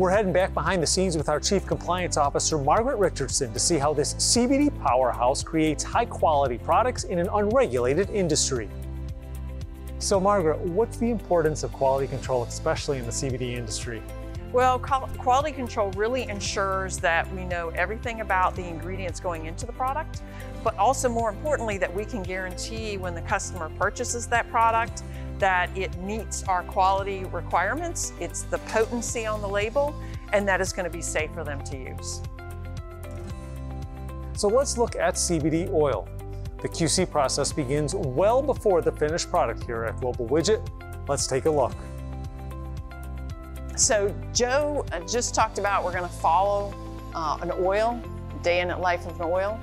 We're heading back behind the scenes with our Chief Compliance Officer, Margaret Richardson, to see how this CBD powerhouse creates high quality products in an unregulated industry. So, Margaret, what's the importance of quality control, especially in the CBD industry? Well, quality control really ensures that we know everything about the ingredients going into the product, but also more importantly, that we can guarantee when the customer purchases that product that it meets our quality requirements, it's the potency on the label, and that is going to be safe for them to use. So let's look at CBD oil. The QC process begins well before the finished product here at Global Widget. Let's take a look. So Joe uh, just talked about we're going to follow uh, an oil, day in the life of an oil.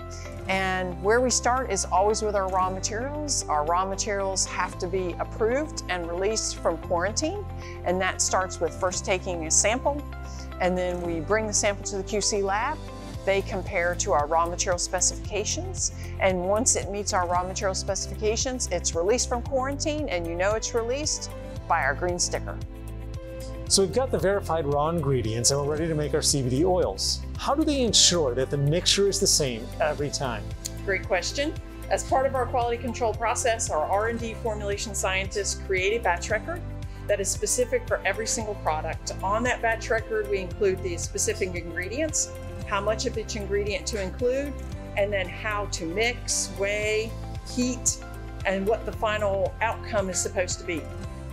And where we start is always with our raw materials. Our raw materials have to be approved and released from quarantine. And that starts with first taking a sample, and then we bring the sample to the QC lab. They compare to our raw material specifications. And once it meets our raw material specifications, it's released from quarantine, and you know it's released by our green sticker. So we've got the verified raw ingredients and we're ready to make our CBD oils. How do they ensure that the mixture is the same every time? Great question. As part of our quality control process, our R&D formulation scientists create a batch record that is specific for every single product. On that batch record, we include the specific ingredients, how much of each ingredient to include, and then how to mix, weigh, heat, and what the final outcome is supposed to be.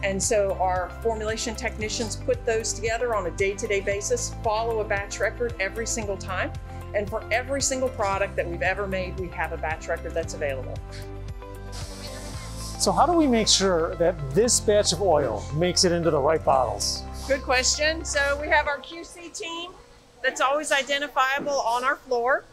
And so our formulation technicians put those together on a day-to-day -day basis, follow a batch record every single time. And for every single product that we've ever made, we have a batch record that's available. So how do we make sure that this batch of oil makes it into the right bottles? Good question. So we have our QC team that's always identifiable on our floor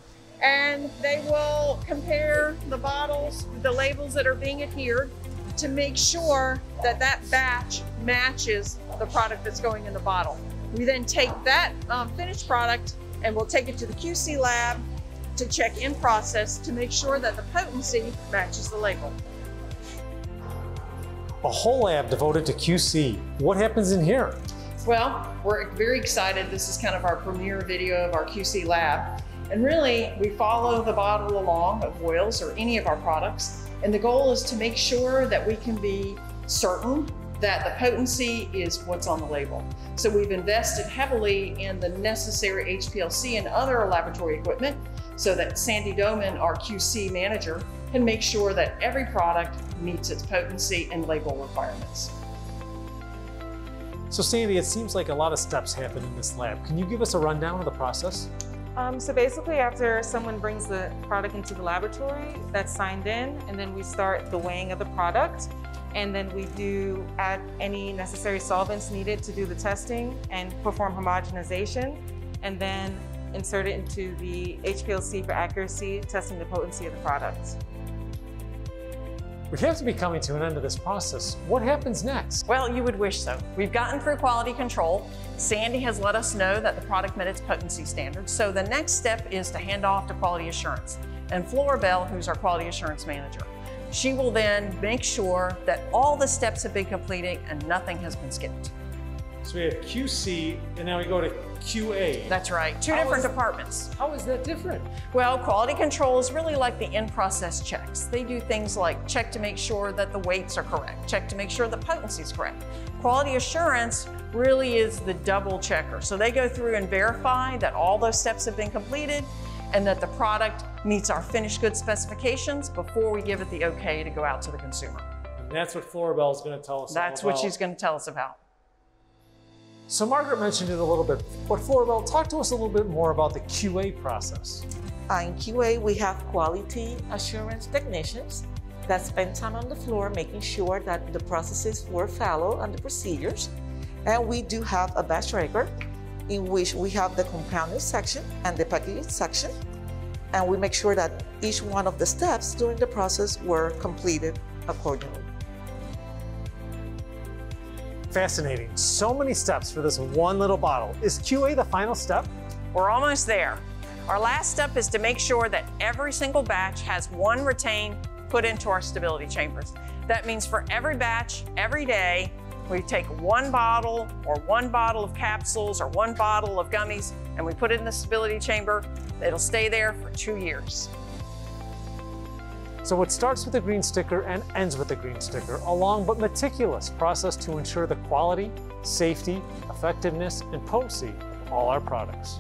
and they will compare the bottles, the labels that are being adhered to make sure that that batch matches the product that's going in the bottle. We then take that um, finished product and we'll take it to the QC lab to check in process to make sure that the potency matches the label. A whole lab devoted to QC. What happens in here? Well, we're very excited. This is kind of our premiere video of our QC lab. And really, we follow the bottle along of oils or any of our products and the goal is to make sure that we can be certain that the potency is what's on the label. So we've invested heavily in the necessary HPLC and other laboratory equipment so that Sandy Doman, our QC manager, can make sure that every product meets its potency and label requirements. So Sandy, it seems like a lot of steps happen in this lab. Can you give us a rundown of the process? Um, so basically after someone brings the product into the laboratory, that's signed in, and then we start the weighing of the product. And then we do add any necessary solvents needed to do the testing and perform homogenization, and then insert it into the HPLC for accuracy, testing the potency of the product. We have to be coming to an end of this process. What happens next? Well, you would wish so. We've gotten through quality control. Sandy has let us know that the product met its potency standards. So the next step is to hand off to quality assurance. And Flora Bell, who's our quality assurance manager, she will then make sure that all the steps have been completed and nothing has been skipped. So we have QC, and now we go to QA. That's right, two how different is, departments. How is that different? Well, quality control is really like the in-process checks. They do things like check to make sure that the weights are correct, check to make sure the potency is correct. Quality assurance really is the double checker. So they go through and verify that all those steps have been completed and that the product meets our finished goods specifications before we give it the okay to go out to the consumer. And that's what Florabelle is going to tell us That's what she's going to tell us about. So Margaret mentioned it a little bit, but Florabelle, talk to us a little bit more about the QA process. Uh, in QA, we have quality assurance technicians that spend time on the floor making sure that the processes were followed and the procedures. And we do have a batch record in which we have the compounding section and the packaging section. And we make sure that each one of the steps during the process were completed accordingly. Fascinating. So many steps for this one little bottle. Is QA the final step? We're almost there. Our last step is to make sure that every single batch has one retain put into our stability chambers. That means for every batch, every day, We take one bottle or one bottle of capsules or one bottle of gummies and we put it in the stability chamber. It'll stay there for two years. So it starts with a green sticker and ends with a green sticker, a long but meticulous process to ensure the quality, safety, effectiveness, and potency of all our products.